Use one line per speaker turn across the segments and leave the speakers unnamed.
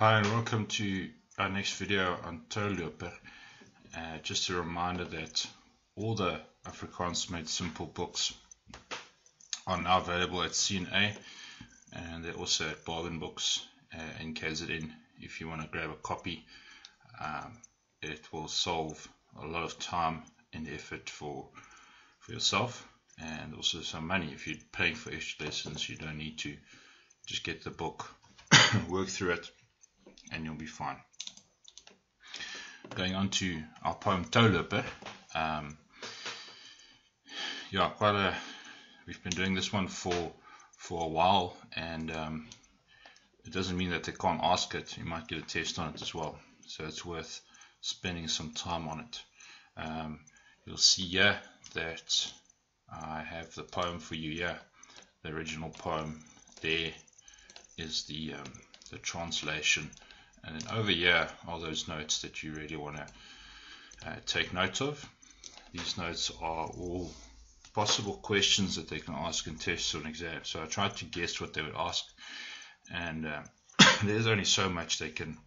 Hi and welcome to our next video on Touloper. Uh, just a reminder that all the Afrikaans Made Simple books are now available at CNA and they're also at Bargain Books uh, in KZN if you want to grab a copy. Um, it will solve a lot of time and effort for, for yourself and also some money. If you're paying for extra lessons you don't need to just get the book, work through it and you'll be fine. Going on to our poem Touloper. Um, yeah, quite a. We've been doing this one for for a while, and um, it doesn't mean that they can't ask it. You might get a test on it as well, so it's worth spending some time on it. Um, you'll see here that I have the poem for you here, the original poem. There is the um, the translation and then over here are those notes that you really want to uh, take note of. These notes are all possible questions that they can ask in tests or an exam. So I tried to guess what they would ask, and uh, there's only so much they can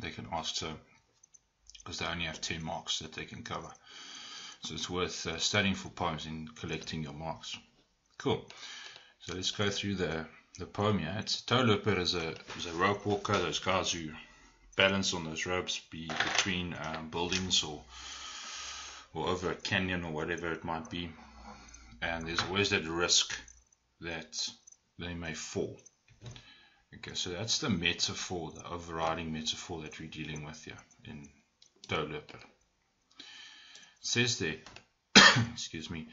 they can ask. So because they only have 10 marks that they can cover. So it's worth uh, studying for poems and collecting your marks. Cool. So let's go through the the poem here. It's Touloper is a is a rope walker. Those guys who balance on those ropes, be between um, buildings or or over a canyon or whatever it might be. And there's always that risk that they may fall. Okay, so that's the metaphor, the overriding metaphor that we're dealing with here in Touloper. It says there, excuse me,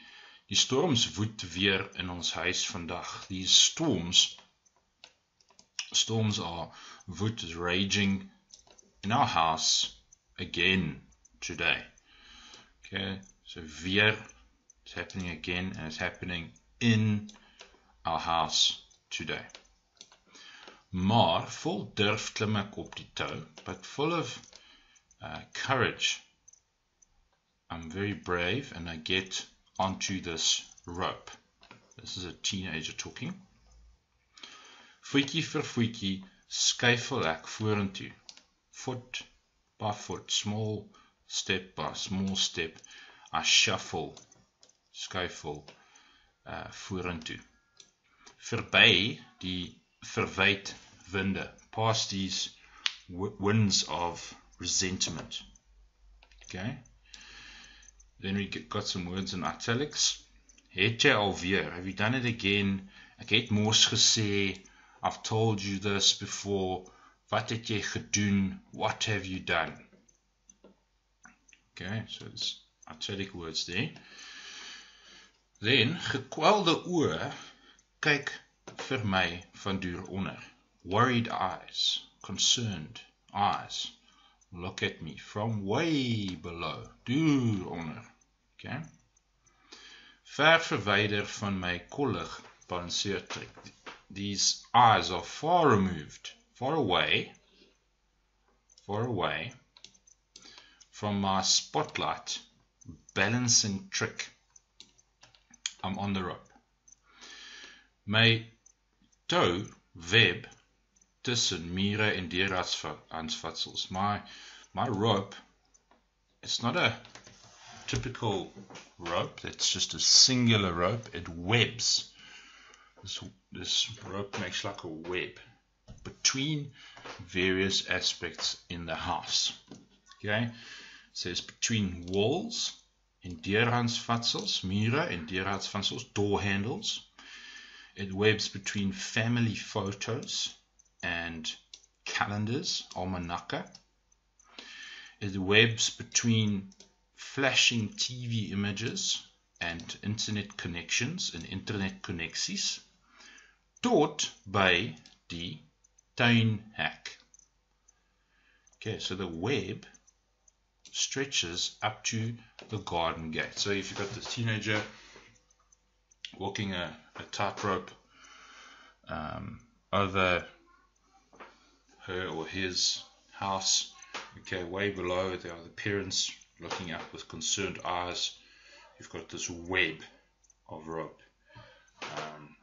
Die storms woed weer in ons huis vandag. These storms storms are woed raging in our house again today. Okay, so weer is happening again and it's happening in our house today. Maar vol durf klim ek op die tou, but full of uh, courage. I'm very brave and I get onto this rope. This is a teenager talking. Voetjie vir voetjie skuifel ek vorentoe. Foot by foot, small step by small step, I shuffle, skuifel uh vorentoe. Verby die verwyd winde, past these winds of resentment. Okay? Then we got some words in italics. Het jy alweer? Have you done it again? Ek het mos gesê, I've told you this before. Wat het jy gedoen? What have you done? Okay, so it's italic words there. Then gekwelde oë kyk vir my van deur onder. Worried eyes, concerned eyes look at me from way below, deur onder. Okay? Ver verwyder van my kollig balanseer trek. These eyes are far removed, far away, far away from my spotlight balancing trick. I'm on the rope. My toe web tussen mure en deurradsvatsels. My my rope it's not a typical rope, it's just a singular rope. It webs. This this rope makes like a web between various aspects in the house. Okay? It says between walls en deurradsvatsels, mure en deurradsvatsels, door handles. It webs between family photos and calendars, almanacca. It webs between flashing TV images and internet connections and internet connecties tot by die tuinhek. Okay, so the web stretches up to the garden gate. So if you've got the teenager walking a, a tightrope um, over her or his house. Okay, way below there are the parents looking up with concerned eyes. You've got this web of rope. Um,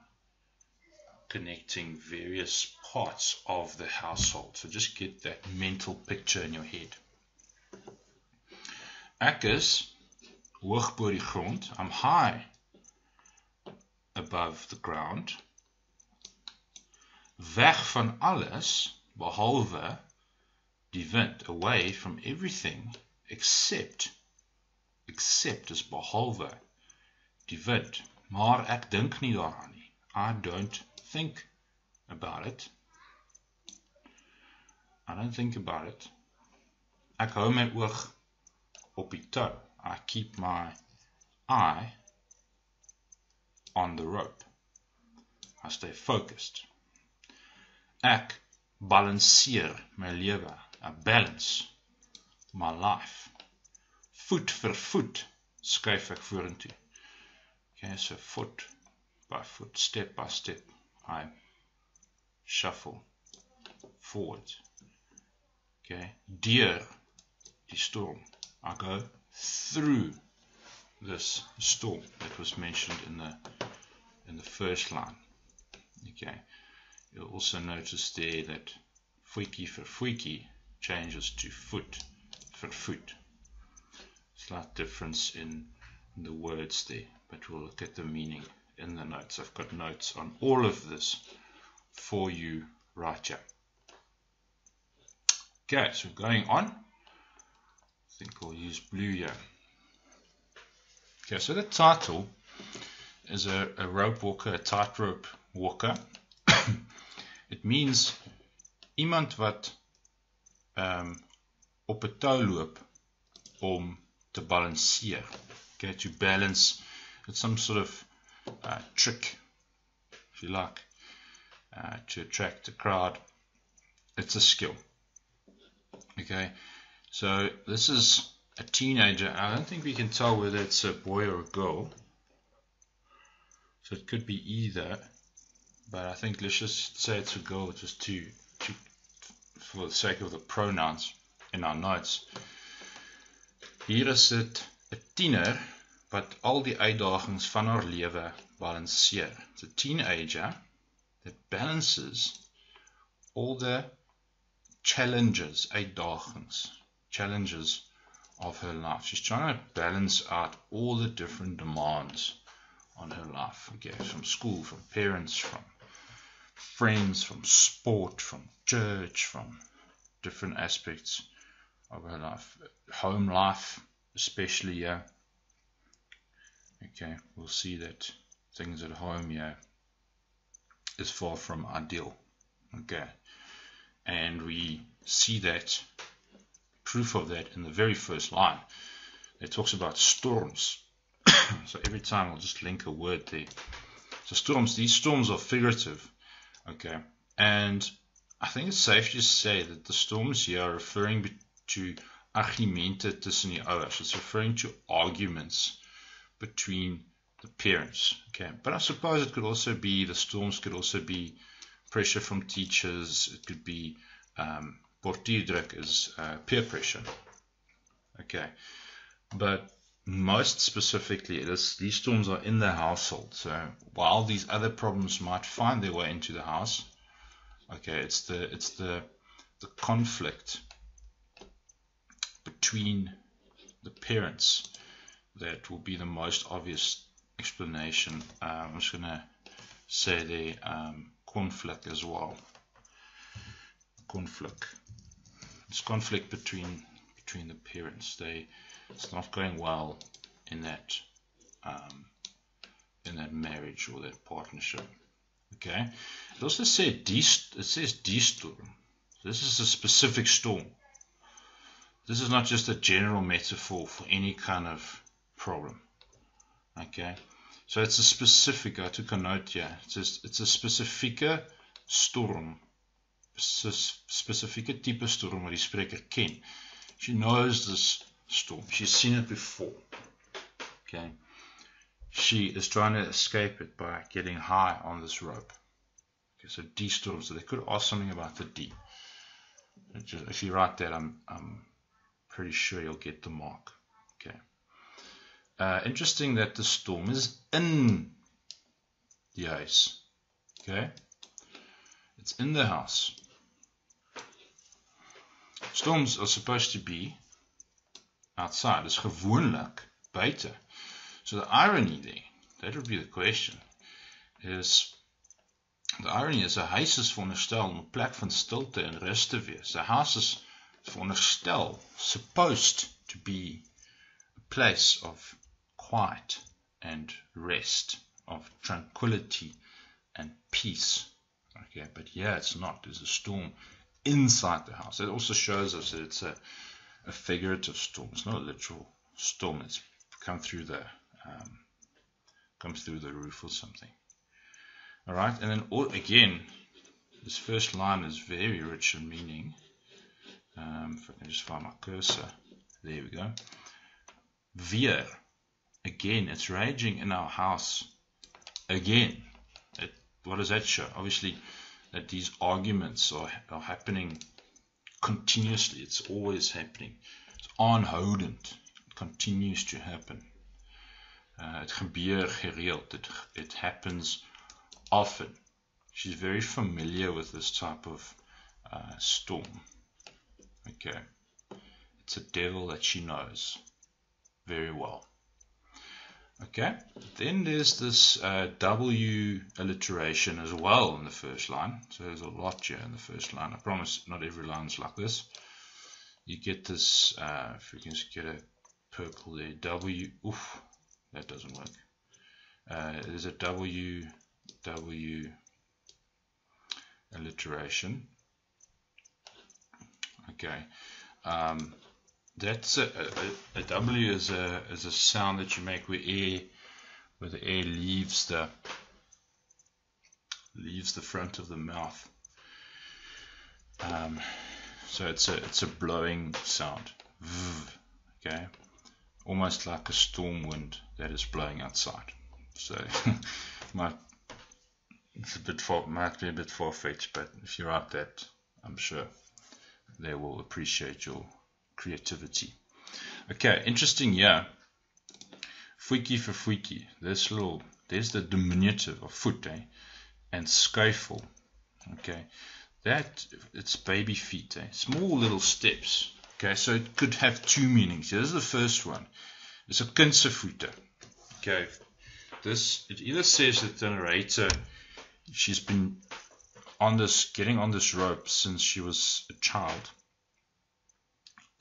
connecting various parts of the household. So just get that mental picture in your head. Ek die grond. I'm high above the ground. Weg van alles behalwe wind, away from everything except except is behalwe wind. Maar ek dink nie daaraan nie. I don't think about it. I don't think about it. Ek hou my oog op die tou. I keep my eye on the rope. I stay focused. Ek balanseer my lewe. I balance my life. Voet vir voet skuif ek vorentoe. Okay, so foot by foot, step by step, I shuffle forward. Okay, dear die storm. I go through this storm that was mentioned in the in the first line. Okay, you'll also notice there that fuiki for fuiki changes to foot for foot. Slight difference in the words there, but we'll look at the meaning in the notes. I've got notes on all of this for you right here. Okay, so going on. I think we'll use blue here. Okay, so the title is a, a rope walker, a tightrope walker. it means iemand wat um, op 'n tou loop om te balanseer. Okay, to balance. It's some sort of uh, trick, if you like, uh, to attract a crowd. It's a skill. Okay, so this is a teenager. I don't think we can tell whether it's a boy or a girl. So it could be either, but I think let's just say it's a girl just to for the sake of the pronouns in our notes. Hier is dit 'n tiener wat al die uitdagings van haar lewe balanseer. It's a teenager that balances all the challenges, uitdagings, challenges of her life. She's trying to balance out all the different demands on her life. Okay, from school, from parents, from friends, from sport, from church, from different aspects of her life. Home life, especially, yeah. Okay we'll see that things at home yeah, is far from ideal. Okay. And we see that proof of that in the very first line. It talks about storms. So every time I'll just link a word there. So storms these storms are figurative okay and I think it's safe to say that the storms here are referring to argumente tussen die ouers it's referring to arguments between the parents. Okay, but I suppose it could also be the storms could also be pressure from teachers. It could be um, portierdruk is uh, peer pressure. Okay, but most specifically, it is, these storms are in the household. So while these other problems might find their way into the house, okay, it's the it's the the conflict between the parents that will be the most obvious explanation. Uh, I'm just going to say the um, conflict as well. Conflict. It's conflict between between the parents. They it's not going well in that um, in that marriage or that partnership. Okay. It also said it says storm. This is a specific storm. This is not just a general metaphor for any kind of problem. Okay, so it's a specific, I took a note here, it's a, it's a spesifieke storm, spesifieke type storm wat die spreker ken. She knows this storm, she's seen it before. Okay, she is trying to escape it by getting high on this rope. Okay, so D storm, so they could ask something about the D. If you write that, I'm, I'm pretty sure you'll get the mark. Okay. Uh, interesting that the storm is in the ice. Okay? It's in the house. Storms are supposed to be outside. It's gewoonlik buite. So the irony there, that would be the question, is the irony is 'n huis is veronderstel om 'n plek van stilte en rus te wees. 'n House is veronderstel supposed to be a place of quiet and rest, of tranquility and peace. Okay, but yeah, it's not. There's a storm inside the house. It also shows us that it's a, a figurative storm. It's not a literal storm. It's come through the um, through the roof or something. All right, and then all, again, this first line is very rich in meaning. Um, if I can just find my cursor, there we go. Weer, again, it's raging in our house again. It, what does that show? Obviously, that these arguments are, are happening continuously. It's always happening. It's aanhoudend. It continues to happen. Uh, het gebeur gereeld. It, it happens often. She's very familiar with this type of uh, storm. Okay. It's a devil that she knows very well. Okay, then there's this uh, W alliteration as well in the first line. So there's a lot here in the first line. I promise not every line's like this. You get this, uh, if we can just get a purple there, W, oof, that doesn't work. Uh, there's a W, W alliteration. Okay. Um, that's a, a, a W is a is a sound that you make where air where the air leaves the leaves the front of the mouth. Um, so it's a it's a blowing sound. Okay, almost like a storm wind that is blowing outside. So might it's a bit far, might be a bit far fetched, but if you write that, I'm sure they will appreciate your creativity. Okay, interesting Yeah, Fuiki for fuiki. This little, there's the diminutive of foot, eh? And skyful. Okay, that, it's baby feet, eh? Small little steps. Okay, so it could have two meanings. This is the first one. It's a kindervoete. Okay, this, it either says that the narrator, she's been on this, getting on this rope since she was a child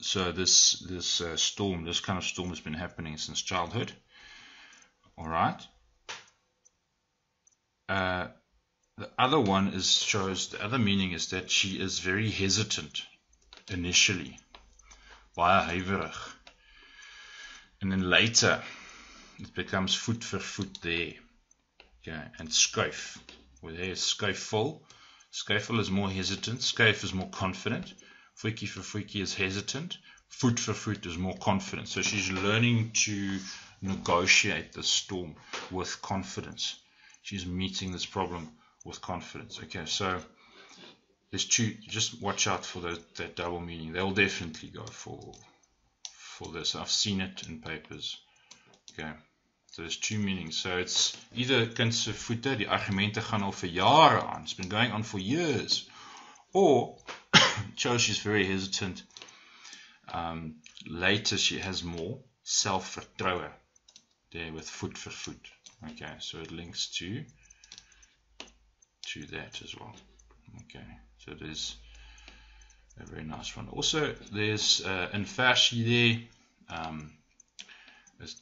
so this this uh, storm, this kind of storm has been happening since childhood. All right. Uh, the other one is shows the other meaning is that she is very hesitant initially, and then later it becomes foot for foot there. Okay, and skuif, where there is skuifvol. Skuifvol is more hesitant. Skuif is more confident. Fuiki for Fuiki is hesitant. Foot for Foot is more confident. So she's learning to negotiate the storm with confidence. She's meeting this problem with confidence. Okay, so there's two. Just watch out for the, that double meaning. They'll definitely go for for this. I've seen it in papers. Okay. So there's two meanings. So it's either kind se voete, die argumente gaan al vir jare aan. It's been going on for years. Or shows she's very hesitant. Um, later, she has more self-vertroue there with foot for foot. Okay, so it links to to that as well. Okay, so there's a very nice one. Also, there's uh, in there, um,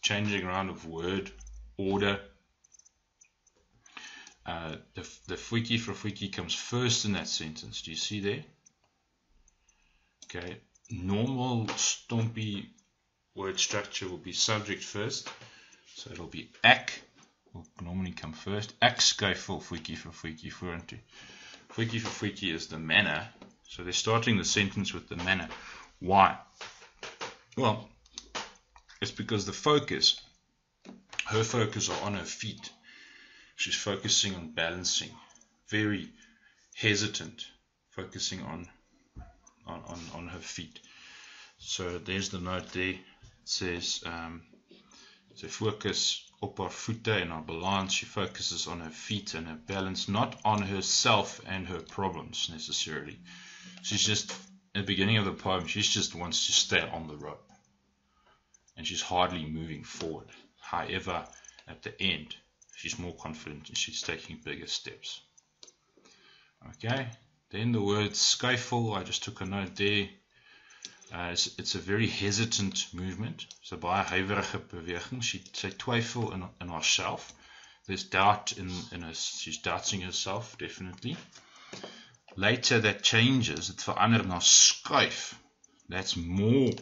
changing around of word order. Uh, the, the fuiki for fuiki comes first in that sentence. Do you see there? Okay, normal stompy word structure will be subject first. So it'll be ek will normally come first. Ek skryf vir voetjie vir voetjie vorentoe. Voetjie vir voetjie is the manner. So they're starting the sentence with the manner. Why? Well, it's because the focus, her focus are on her feet. She's focusing on balancing. Very hesitant, focusing on on, on, on her feet. So there's the note there. It says um, so focus op haar voete en haar balance. She focuses on her feet and her balance, not on herself and her problems necessarily. She's just, at the beginning of the poem, she just wants to stay on the rope. And she's hardly moving forward. However, at the end, she's more confident and she's taking bigger steps. Okay, then the word skyful, I just took a note there. Uh, it's, it's, a very hesitant movement. So baie huiwerige beweging. She sy twyfel in in herself. There's doubt in in her she's doubting herself definitely. Later that changes. Dit verander na skuif. That's more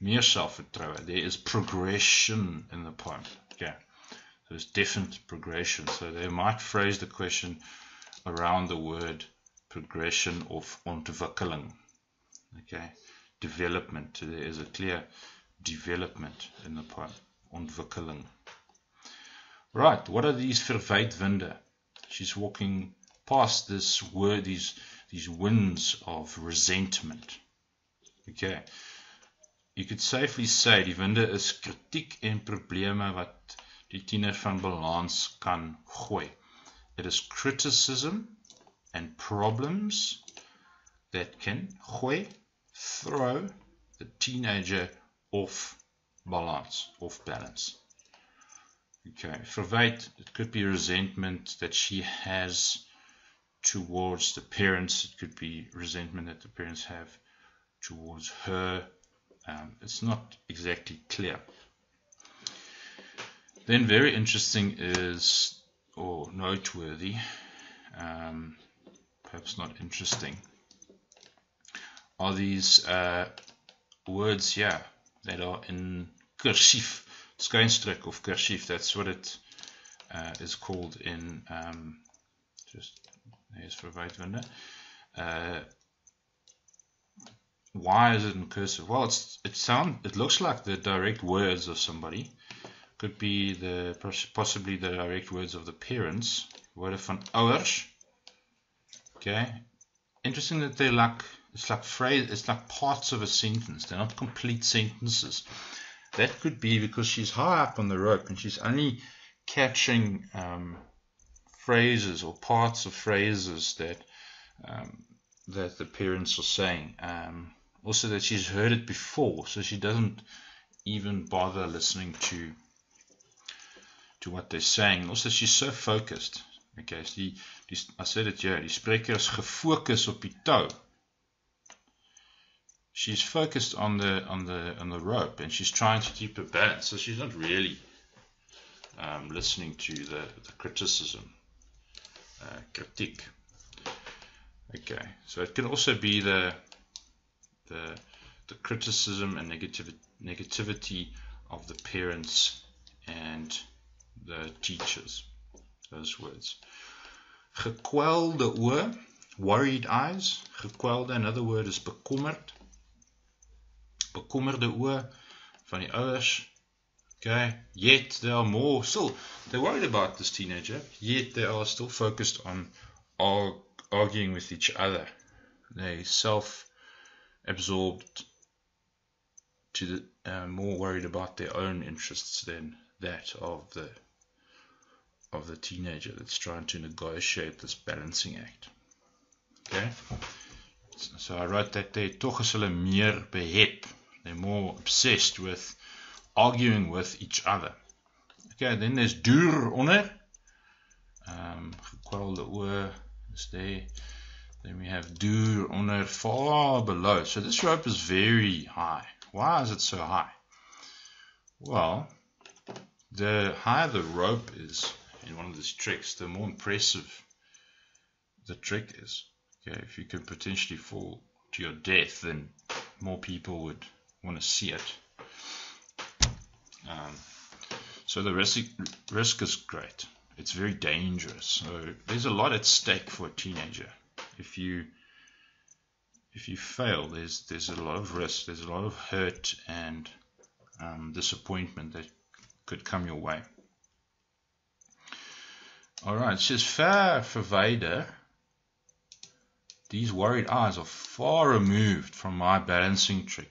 meer selfvertroue. There is progression in the poem. Okay. So there's definite progression. So they might phrase the question around the word progression of ontwikkeling. Okay development. There is a clear development in the poem. Ontwikkeling. Right, what are these verwydwinde? She's walking past this word, these these winds of resentment. Okay. You could safely say die winde is kritiek en probleme wat die tiener van balans kan gooi. It is criticism and problems that can throw the teenager off balance, off balance. Okay, verwyd, it could be resentment that she has towards the parents. It could be resentment that the parents have towards her. Um, it's not exactly clear. Then very interesting is, or noteworthy, um, perhaps not interesting, are these uh, words here that are in cursief, skynstrook of cursief. That's what it uh, is called in um, just there's verwydwinde. Uh, why is it in cursive? Well, it's it sound it looks like the direct words of somebody. Could be the possibly the direct words of the parents. Woorde van ouers. Okay. Interesting that they're like it's like phrase. It's like parts of a sentence. They're not complete sentences. That could be because she's high up on the rope and she's only catching um, phrases or parts of phrases that um, that the parents are saying. Um, also, that she's heard it before, so she doesn't even bother listening to to what they're saying. Also, she's so focused. Okay, so die, die, I said it here. Die spreker is gefokus op die tou. She's focused on the on the on the rope and she's trying to keep her balance so she's not really um, listening to the, the criticism uh, critique. Okay so it can also be the the the criticism and negativ negativity of the parents and the teachers those words gekwelde oë worried eyes gekwelde another word is bekommerd bekommerde oë van die ouers. Okay, yet they are more still they're worried about this teenager, yet they are still focused on arguing with each other. They self-absorbed to the uh, more worried about their own interests than that of the of the teenager that's trying to negotiate this balancing act. Okay? So I wrote that there tog is hulle meer behep they're more obsessed with arguing with each other. Okay, then there's dur onder. Um, gekwelde oor is there. Then we have dur onder far below. So this rope is very high. Why is it so high? Well, the higher the rope is in one of these tricks, the more impressive the trick is. Okay, if you can potentially fall to your death, then more people would want to see it. Um, so the risk, risk is great. It's very dangerous. So there's a lot at stake for a teenager. If you if you fail, there's there's a lot of risk. There's a lot of hurt and um, disappointment that could come your way. All right, says ver verwyder. These worried eyes are far removed from my balancing trick.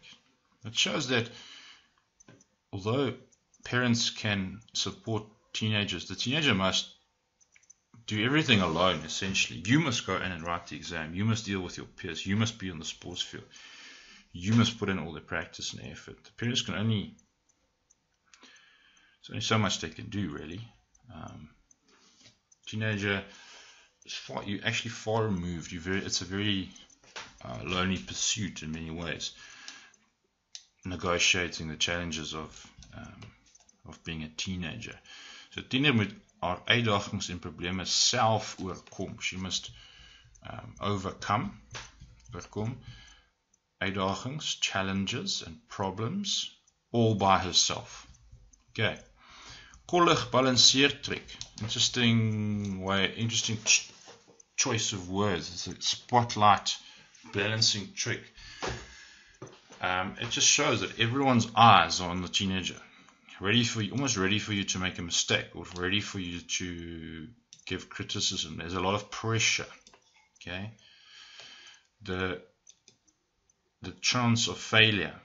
It shows that although parents can support teenagers. The teenager must do everything alone, essentially. You must go in and write the exam. You must deal with your peers. You must be on the sports field. You must put in all the practice and effort. The parents can only, there's only so much they can do, really. Um, teenager, is far, you're actually far removed. You very, it's a very uh, lonely pursuit in many ways. Negotiating the challenges of um, of being a teenager. So tiener moet haar uitdagings en probleme self oorkom. She must um, overcome, oorkom uitdagings, challenges and problems all by herself. Okay. Kollig balanceer trek. Interesting way, interesting ch choice of words. It's a spotlight balancing trick. Um, it just shows that everyone's eyes are on the teenager ready for you, almost ready for you to make a mistake or ready for you to give criticism. There's a lot of pressure. Okay. The the chance of failure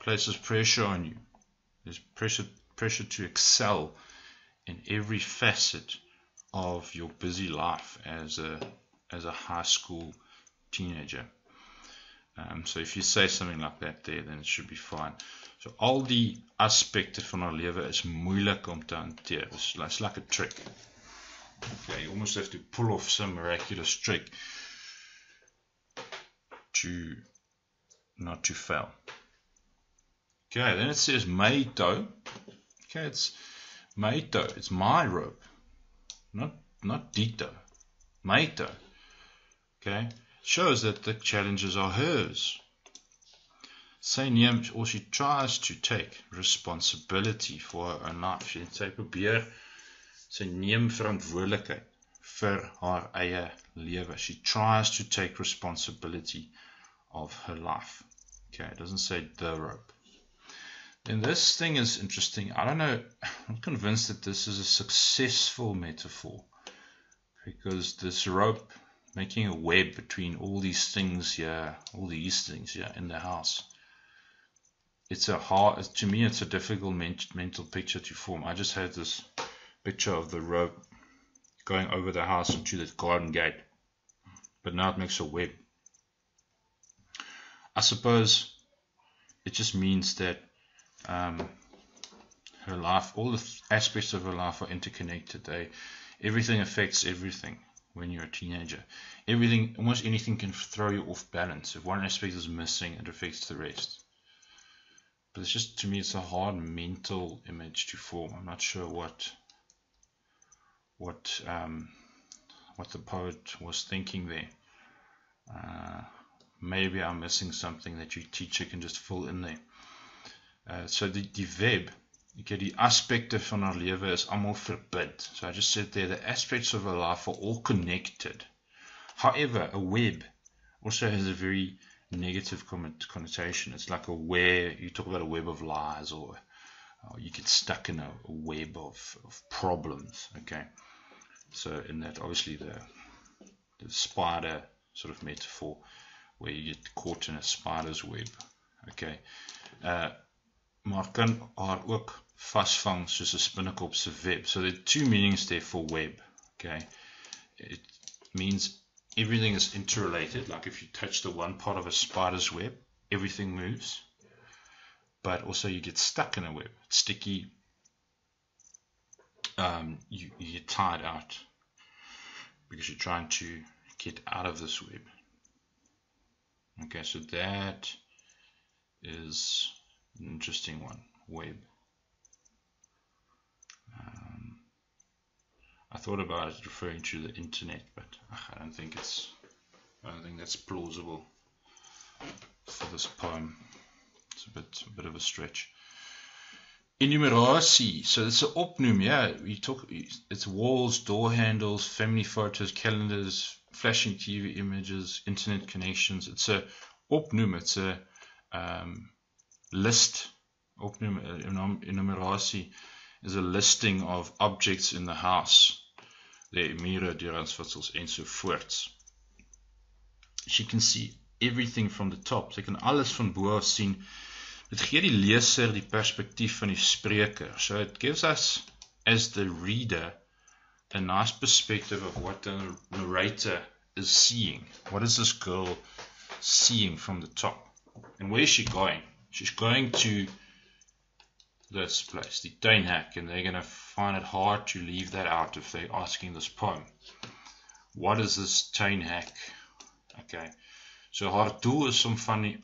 places pressure on you. There's pressure pressure to excel in every facet of your busy life as a as a high school teenager. Um, so if you say something like that there, then it should be fine. So al die aspekte van haar lewe is moeilik om te hanteer. It's, it's like a trick. Okay, you almost have to pull off some miraculous trick to not to fail. Okay, then it says Maito. Okay, it's Maito. It's my rope, not not Dito. Maito. Okay, shows that the challenges are hers. Sy neem or she tries to take responsibility for her own life. Sy sy probeer sy neem verantwoordelikheid vir haar eie lewe. She tries to take responsibility of her life. Okay, it doesn't say the rope. Then this thing is interesting. I don't know. I'm convinced that this is a successful metaphor because this rope making a web between all these things here, all these things here in the house it's a hard to me it's a difficult mental picture to form i just had this picture of the rope going over the house into the garden gate but now it makes a web i suppose it just means that um, her life all the aspects of her life are interconnected. They everything affects everything when you're a teenager. Everything almost anything can throw you off balance. If one aspect is missing it affects the rest. But it's just to me it's a hard mental image to form. I'm not sure what what um, what the poet was thinking there. Uh, maybe I'm missing something that your teacher can just fill in there uh, so the, the web okay, die aspekte van haar lewe is allemaal verbid so I just said there the aspects of her life are all connected however a web also has a very negative connotation. It's like a web. You talk about a web of lies, or, or you get stuck in a, a web of, of, problems. Okay, so in that, obviously, the the spider sort of metaphor, where you get caught in a spider's web. Okay, uh, maar kan haar ook vasvang soos 'n spinnekop se web. So there are two meanings there for web. Okay, it means everything is interrelated. Like if you touch the one part of a spider's web, everything moves. But also you get stuck in a web. It's sticky. Um, you, you get tired out because you're trying to get out of this web. Okay, so that is an interesting one. Web. I thought about it referring to the internet, but I don't think it's I don't think that's plausible for this poem. It's a bit a bit of a stretch. Enumeratie. So it's an opnoem, yeah. We talk it's walls, door handles, family photos, calendars, flashing TV images, internet connections. It's a opnoem, it's a um, list. Opnoem enumeratie is a listing of objects in the house the mure, deurhoudsfutsels ensovoorts. She can see everything from the top. Sy kan alles van bo af sien. Dit gee die leser die perspektief van die spreker. So it gives us as the reader a nice perspective of what the narrator is seeing. What is this girl seeing from the top? And where is she going? She's going to this place, the Dainhack, and they're going to find it hard to leave that out if they're asking this poem. What is this Dainhack? Okay. So haar doel is om van die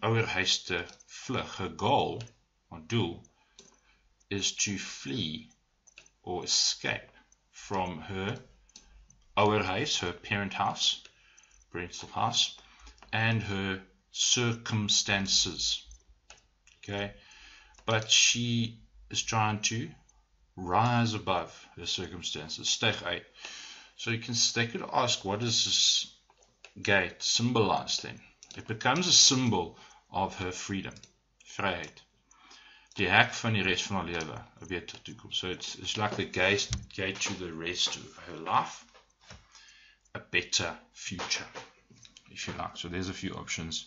vlug. Her goal, or doel, is to flee or escape from her ouerhuis, her parent house, parental house, and her circumstances. Okay, but she is trying to rise above her circumstances. Steg uit. So you can they could ask what does this gate symbolize then? It becomes a symbol of her freedom. Vryheid. Die hek van die res van haar lewe, 'n beter toekoms. So it's it's like the gate gate to the rest of her life. A better future. If you like. So there's a few options.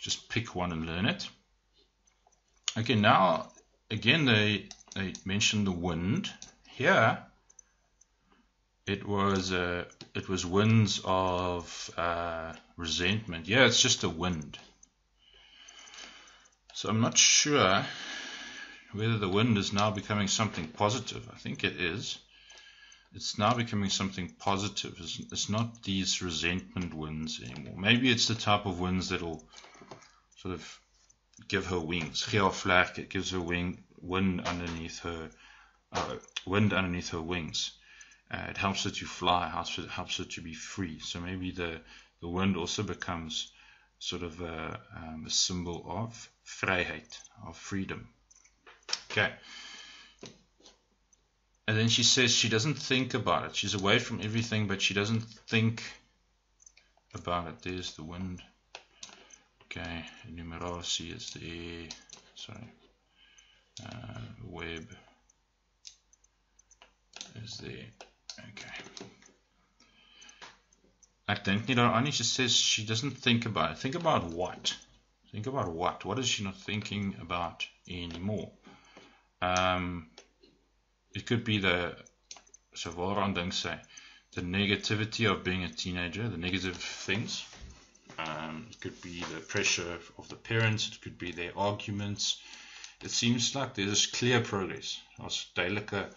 Just pick one and learn it. Okay, now again they they mentioned the wind. Here it was uh, it was winds of uh, resentment. Yeah, it's just a wind. So I'm not sure whether the wind is now becoming something positive. I think it is. It's now becoming something positive. It's, it's not these resentment winds anymore. Maybe it's the type of winds that'll sort of give her wings. Geoflag, it gives her wing wind underneath her uh, wind underneath her wings. Uh, it helps her to fly, helps her, helps her to be free. So maybe the, the wind also becomes sort of a, um, a symbol of vryheid, of freedom. Okay. And then she says she doesn't think about it. She's away from everything, but she doesn't think about it. There's the wind. Okay, numeracy is the sorry. Uh, web is there. Okay. Daaraan nie. She says she doesn't think about it. Think about what? Think about what? What is she not thinking about anymore? Um, it could be the so dink sy? The negativity of being a teenager, the negative things. Um, it could be the pressure of the parents, it could be their arguments. It seems like there's clear progress. Daar's duidelike.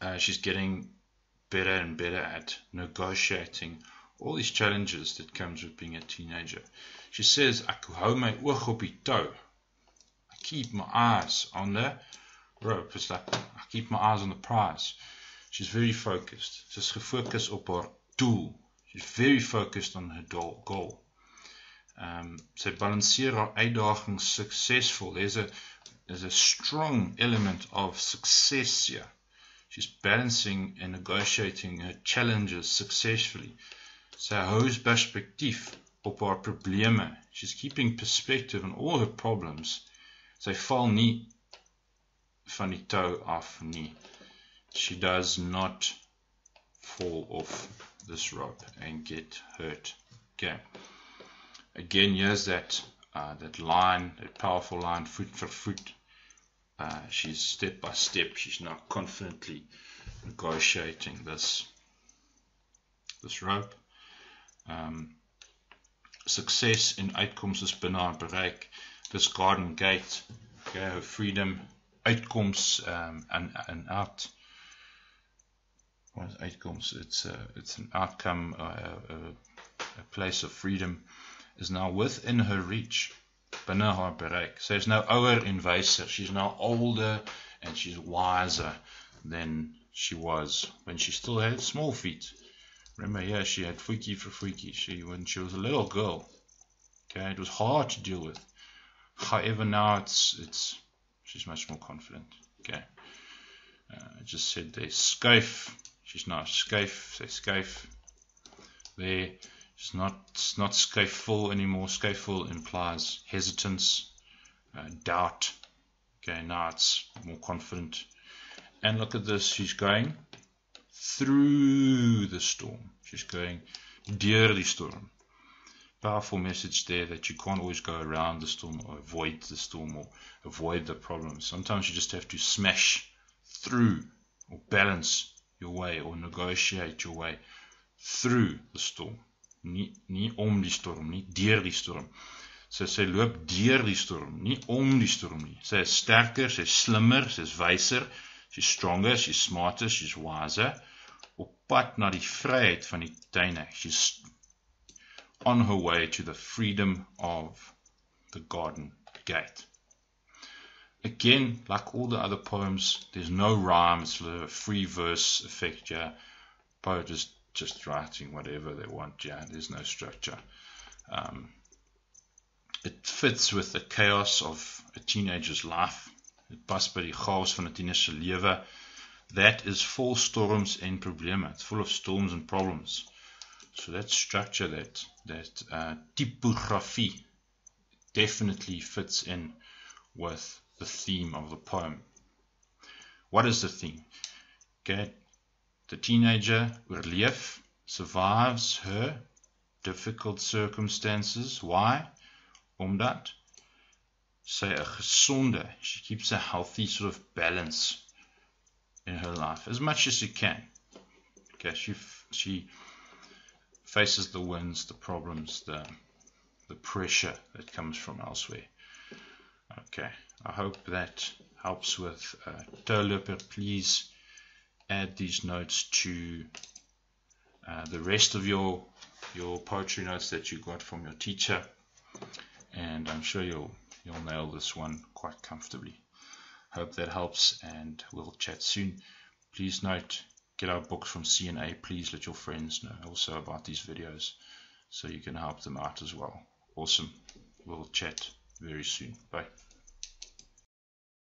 Uh, she's getting better and better at negotiating all these challenges that comes with being a teenager. She says. I keep my eyes on the rope. It's like I keep my eyes on the prize. She's very focused. She's gefocus op haar doel. She's very focused on her goal. Um, sy balanseer haar uitdagings succesvol. There's a there's a strong element of success here. She's balancing and negotiating her challenges successfully. Sy hou perspektief op haar probleme. She's keeping perspective on all her problems. Sy val nie van die tou af nie. She does not fall off this rope and get hurt. Okay. Again, here's that uh, that line, that powerful line, foot for foot. Uh, she's step by step. She's now confidently negotiating this this rope. Um, success in uitkomste is binne bereik. This garden gate, okay, her freedom, uitkoms um, and an out. What is uitkoms? It's a, it's an outcome, uh, a, a place of freedom is now within her reach binne haar bereik. Sy is nou ouer en. She's now older and she's wiser than she was when she still had small feet. Remember, yeah, she had freaky for freaky. She when she was a little girl. Okay, it was hard to deal with. However, now it's it's she's much more confident. Okay, uh, I just said they scafe. She's now scafe. Say scafe. There it's not not skillful anymore. Skillful implies hesitance, uh, doubt. Okay, now it's more confident. And look at this. She's going through the storm. She's going deur die storm. powerful message there that you can't always go around the storm or avoid the storm or avoid the problem. Sometimes you just have to smash through or balance your way or negotiate your way through the storm. Nie nie om die storm nie, deur die storm. So sy loop deur die storm, nie om die storm nie. Sy is sterker, sy is slimmer, sy is wyser, she's stronger, she's smarter, she's wiser op pad na die vryheid van die tuine. She's on her way to the freedom of the garden gate. Again, like all the other poems, there's no rhyme, it's a free verse effect here. Poet is just writing whatever they want, yeah, there's no structure. Um, it fits with the chaos of a teenager's life. Dit pas by die chaos van 'n tiener se lewe. That is full storms and probleme. It's full of storms and problems. So that structure, that that uh, typography, definitely fits in with the theme of the poem. What is the theme? Okay, the teenager oorleef, survives her difficult circumstances. Why? Omdat sy 'n gesonde, she keeps a healthy sort of balance in her life as much as she can. Okay, she she faces the winds, the problems, the the pressure that comes from elsewhere. Okay, I hope that helps with uh. Please add these notes to uh, the rest of your your poetry notes that you got from your teacher, and I'm sure you'll you'll nail this one quite comfortably. Hope that helps, and we'll chat soon. Please note get our books from CNA, please let your friends know also about these videos so you can help them out as well. Awesome. We'll chat very soon. Bye.